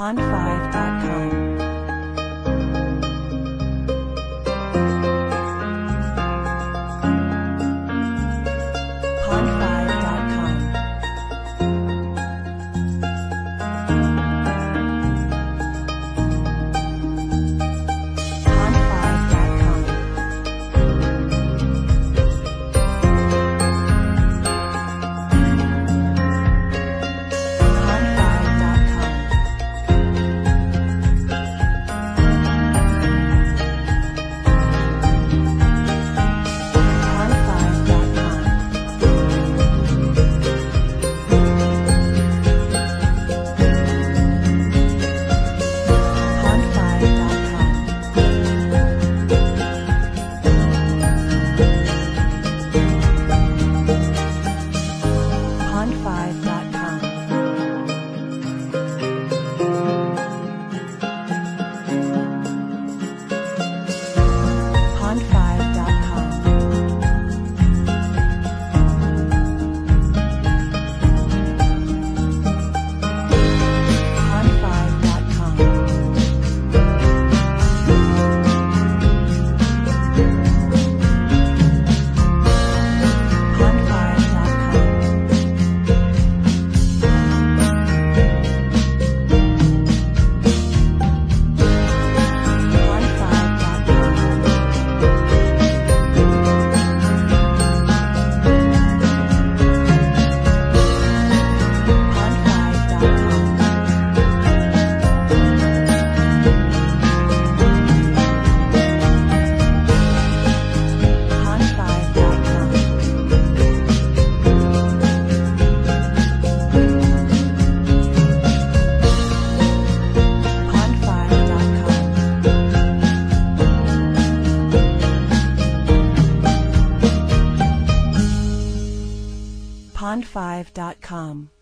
pond5.com. pond5.com.